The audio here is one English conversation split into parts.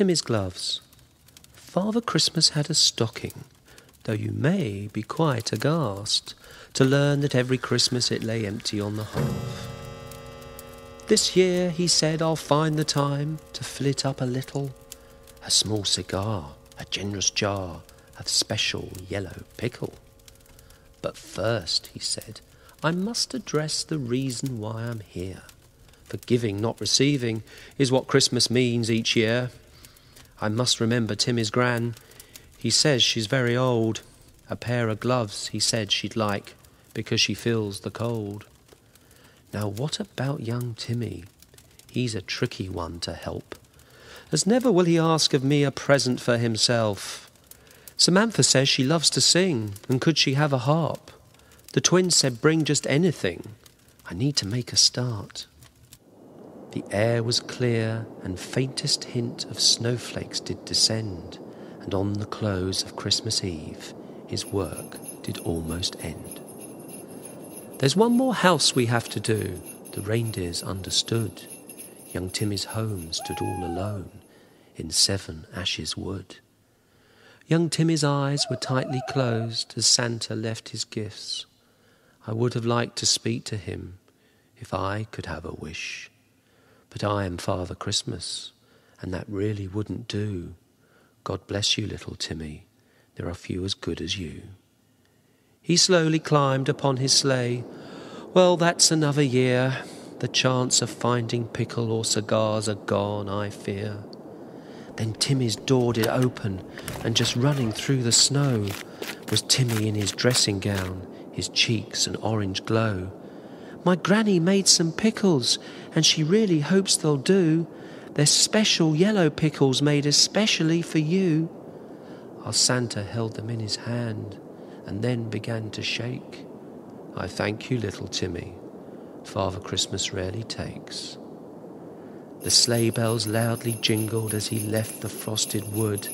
Timmy's gloves. Father Christmas had a stocking, though you may be quite aghast to learn that every Christmas it lay empty on the hearth. This year, he said, I'll find the time to fill it up a little. A small cigar, a generous jar of special yellow pickle. But first, he said, I must address the reason why I'm here. For giving, not receiving, is what Christmas means each year. I must remember Timmy's gran. He says she's very old. A pair of gloves he said she'd like, because she feels the cold. Now, what about young Timmy? He's a tricky one to help, as never will he ask of me a present for himself. Samantha says she loves to sing, and could she have a harp? The twins said, Bring just anything. I need to make a start. The air was clear, and faintest hint of snowflakes did descend, and on the close of Christmas Eve his work did almost end. There's one more house we have to do, the reindeers understood. Young Timmy's home stood all alone in Seven Ashes Wood. Young Timmy's eyes were tightly closed as Santa left his gifts. I would have liked to speak to him if I could have a wish. But I am Father Christmas, and that really wouldn't do. God bless you, little Timmy. There are few as good as you. He slowly climbed upon his sleigh. Well, that's another year. The chance of finding pickle or cigars are gone, I fear. Then Timmy's door did open, and just running through the snow was Timmy in his dressing gown, his cheeks an orange glow. My granny made some pickles, and she really hopes they'll do. They're special yellow pickles made especially for you. Our Santa held them in his hand and then began to shake. I thank you, little Timmy. Father Christmas rarely takes. The sleigh bells loudly jingled as he left the frosted wood,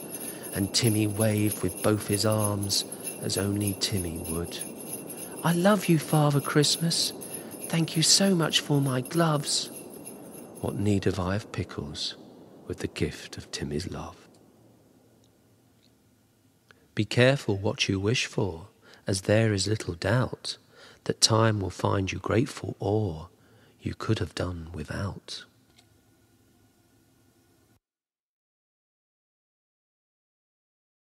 and Timmy waved with both his arms as only Timmy would. I love you, Father Christmas. Thank you so much for my gloves. What need have I of pickles with the gift of Timmy's love? Be careful what you wish for, as there is little doubt that time will find you grateful or you could have done without.